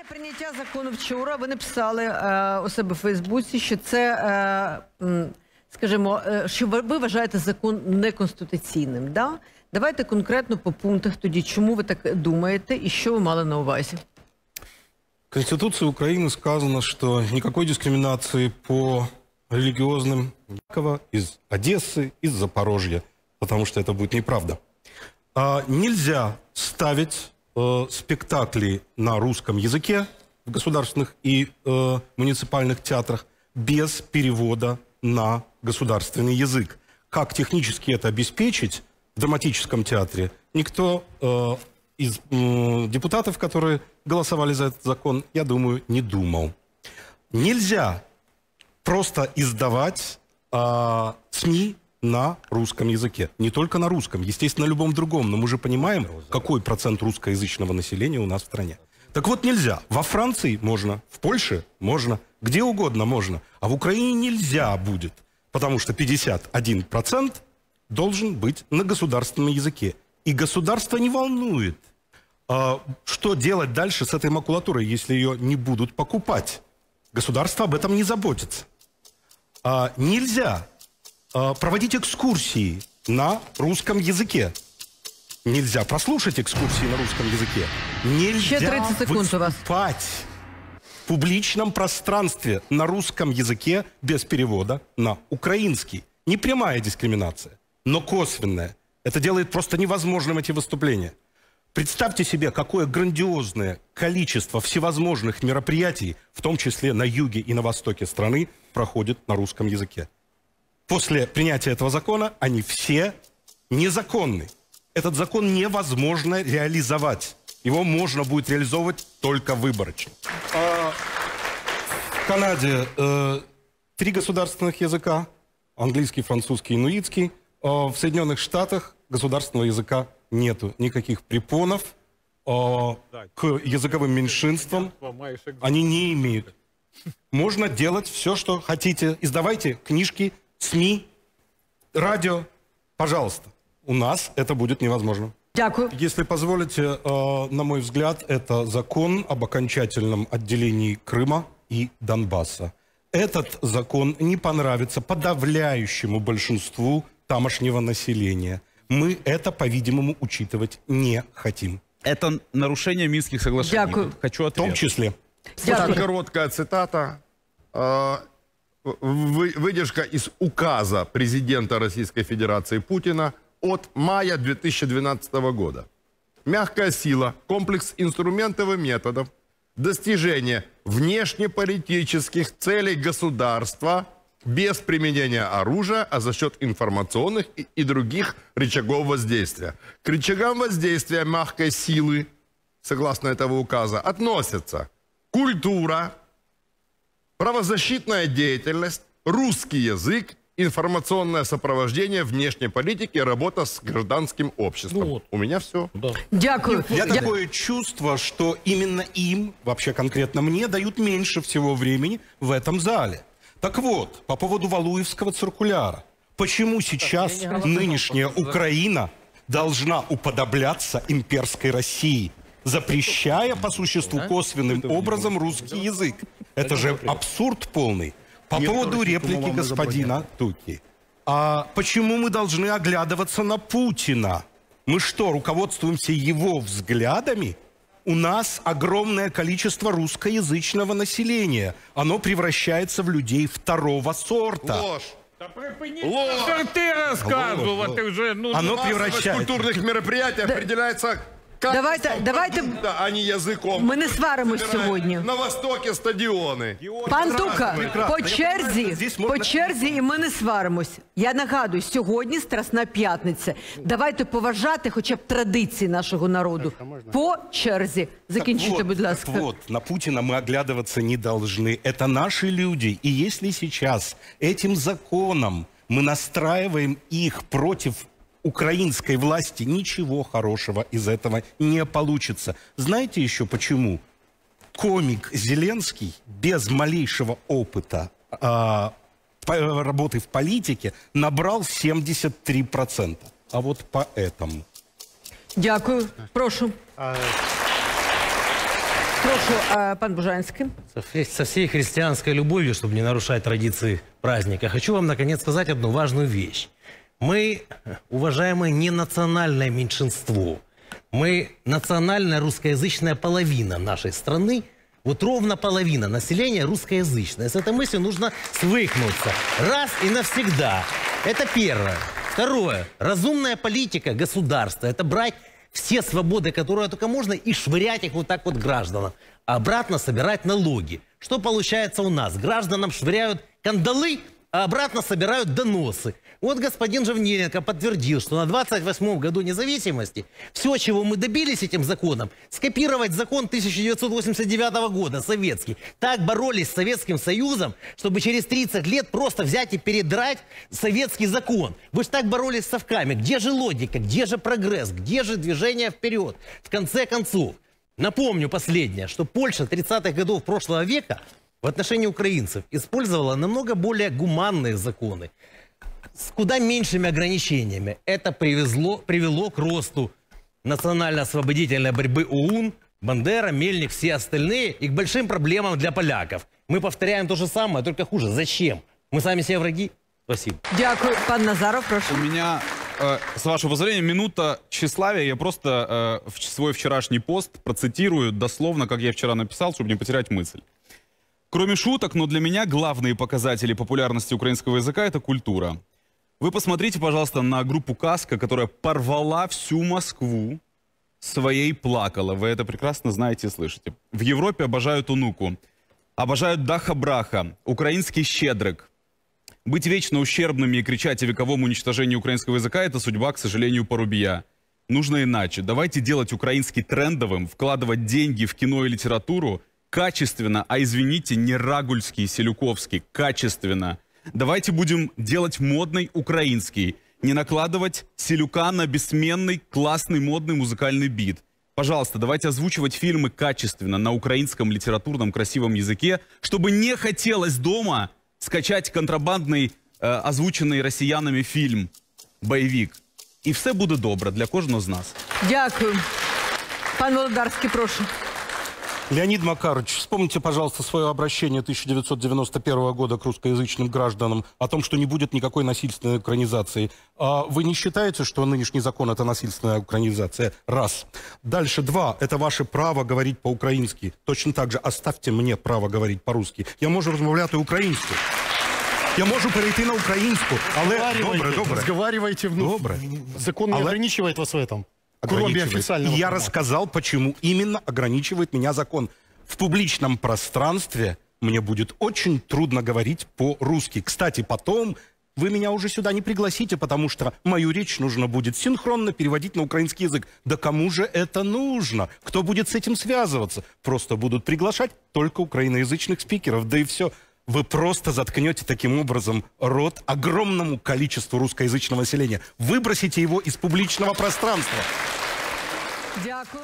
Після прийняття закону вчора ви написали е, у себе в Фейсбуці, що це, е, м, скажімо, е, що ви, ви вважаєте закон неконституційним. Да? Давайте конкретно по пунктах тоді, чому ви так думаєте і що ви мали на увазі? В Конституции Украины сказано, что никакой дискриминации по религиозным Якова из Одессы, из Запорожья, потому что это будет неправда. А, нельзя ставить Э, спектакли на русском языке в государственных и э, муниципальных театрах без перевода на государственный язык. Как технически это обеспечить в драматическом театре, никто э, из м, депутатов, которые голосовали за этот закон, я думаю, не думал. Нельзя просто издавать а, СМИ на русском языке. Не только на русском, естественно, на любом другом. Но мы же понимаем, какой процент русскоязычного населения у нас в стране. Так вот, нельзя. Во Франции можно, в Польше можно, где угодно можно. А в Украине нельзя будет, потому что 51% должен быть на государственном языке. И государство не волнует, а, что делать дальше с этой макулатурой, если ее не будут покупать. Государство об этом не заботится. А, нельзя проводить экскурсии на русском языке. Нельзя прослушать экскурсии на русском языке. Нельзя Еще 30 секунд у вас. в публичном пространстве на русском языке без перевода на украинский. Не прямая дискриминация, но косвенная. Это делает просто невозможным эти выступления. Представьте себе, какое грандиозное количество всевозможных мероприятий, в том числе на юге и на востоке страны, проходит на русском языке. После принятия этого закона они все незаконны. Этот закон невозможно реализовать. Его можно будет реализовывать только выборочно. А в Канаде э, три государственных языка. Английский, французский, инуитский. А в Соединенных Штатах государственного языка нету. Никаких препонов а, к языковым меньшинствам они не имеют. Можно делать все, что хотите. Издавайте книжки, СМИ, радио. Пожалуйста. У нас это будет невозможно. Дякую. Если позволите, э, на мой взгляд, это закон об окончательном отделении Крыма и Донбасса. Этот закон не понравится подавляющему большинству тамошнего населения. Мы это, по-видимому, учитывать не хотим. Это нарушение Минских соглашений. Дякую. Хочу В ответ. том числе. Дякую. Короткая цитата. Вы- Выдержка из указа президента Российской Федерации Путина от мая 2012 года. Мягкая сила, комплекс инструментов и методов достижения внешнеполитических целей государства без применения оружия, а за счет информационных и других рычагов воздействия. К рычагам воздействия мягкой силы, согласно этого указа, относятся культура, правозащитная деятельность, русский язык, информационное сопровождение внешней политики, работа с гражданским обществом. У меня все. Дякую. Я Я- такое чувство, что именно им, вообще конкретно мне, дают меньше всего времени в этом зале. Так вот, по поводу Валуевского циркуляра. Почему сейчас нынешняя Украина должна уподобляться имперской России, запрещая по существу косвенным образом русский язык? Это же абсурд полный. По поводу реплики господина Туки. А почему мы должны оглядываться на Путина? Мы что, руководствуемся его взглядами? У нас огромное количество русскоязычного населения. Оно превращается в людей второго сорта. Ложь. Ложь! Що ти розказувати вже? Ну, Оно Массовость превращается... культурных мероприятий определяется Давайте- качеством давайте- продукта, а не языком. Ми не сваримось Собирають сьогодні. На Востоке стадионы. Пан Тука, прекрасно. по Я черзі, понимаю, здесь по можна- черзі, і ми не сваримось. Я нагадую, сьогодні Страсна п'ятниця. Давайте поважати хоча б традиції нашого народу. По черзі. Закінчуйте, Вот, будь так ласка. вот, на Путина мы оглядываться не должны. Это наши люди. И если сейчас этим законом мы настраиваем их против Украинской власти, ничего хорошего из этого не получится. Знаете еще почему? Комик Зеленский без малейшего опыта а, по- работы в политике набрал 73%. А вот поэтому. Дякую. Прошу. Прошу, е, пан всей, со всей христианской любовью, чтобы не нарушать традиции праздника, хочу вам наконец сказать одну важную вещь. Мы, уважаемое, не национальное меньшинство. Мы национальная русскоязычная половина нашей страны. Вот ровно половина населения русскоязычная. С этой мыслью нужно свыкнуться. Раз и навсегда. Это первое. Второе. Разумная политика государства. Это брать все свободы, которые только можно, и швырять их вот так вот гражданам. А обратно собирать налоги. Что получается у нас? Гражданам швыряют кандалы, обратно собирают доносы. Вот господин Живненко подтвердил, что на 28-м году независимости все, чего мы добились этим законом, скопировать закон 1989 года, советский. Так боролись с Советским Союзом, чтобы через 30 лет просто взять и передрать советский закон. Вы же так боролись с совками. Где же логика, где же прогресс, где же движение вперед? В конце концов, напомню последнее, что Польша 30-х годов прошлого века в отношении украинцев использовала намного более гуманные законы с куда меньшими ограничениями. Это привезло, привело к росту национально-освободительной борьбы ОУН, Бандера, Мельник, все остальные и к большим проблемам для поляков. Мы повторяем то же самое, только хуже. Зачем? Мы сами себе враги? Спасибо. Дякую, пан Назаров, прошу. У меня, э, с вашего позволения, минута тщеславия. Я просто э, в свой вчерашний пост процитирую дословно, как я вчера написал, чтобы не потерять мысль. Кроме шуток, но для меня главные показатели популярности украинского языка – это культура. Вы посмотрите, пожалуйста, на группу «Каска», которая порвала всю Москву своей плакала. Вы это прекрасно знаете и слышите. В Европе обожают Унуку, обожают Даха-Браха, украинский щедрик. Быть вечно ущербными и кричать о вековом уничтожении украинского языка – это судьба, к сожалению, Порубия. Нужно иначе. Давайте делать украинский трендовым, вкладывать деньги в кино и литературу качественно, а извините, не рагульский, селюковский, качественно. Давайте будем делать модный украинский, не накладывать селюка на бессменный, классный, модный музыкальный бит. Пожалуйста, давайте озвучивать фильмы качественно, на украинском литературном красивом языке, чтобы не хотелось дома скачать контрабандный, э, озвученный россиянами фильм «Боевик». І все буде добре для кожного з нас. Дякую. Пан Володарський, прошу. Леонид Макарович, вспомните, пожалуйста, свое обращение 1991 года к русскоязычным гражданам о том, что не будет никакой насильственной укранизации. А вы не считаете, что нынешний закон – это насильственная укранизация? Раз. Дальше. Два. Это ваше право говорить по-украински. Точно так же оставьте мне право говорить по-русски. Я можу розмовляти українською. Я можу перейти на українську, але добре, добре. Разговаривайте вновь. Добре. Закон не Але- ограничивает вас в этом. Кроме ограничивает. официального. И я права. рассказал, почему именно ограничивает меня закон. В публичном пространстве мне будет очень трудно говорить по-русски. Кстати, потом вы меня уже сюда не пригласите, потому что мою речь нужно будет синхронно переводить на украинский язык. Да кому же это нужно? Кто будет с этим связываться? Просто будут приглашать только украиноязычных спикеров, да и все. Вы просто заткнете таким образом рот огромному количеству русскоязычного населения. Выбросите его из публичного пространства. Дякую.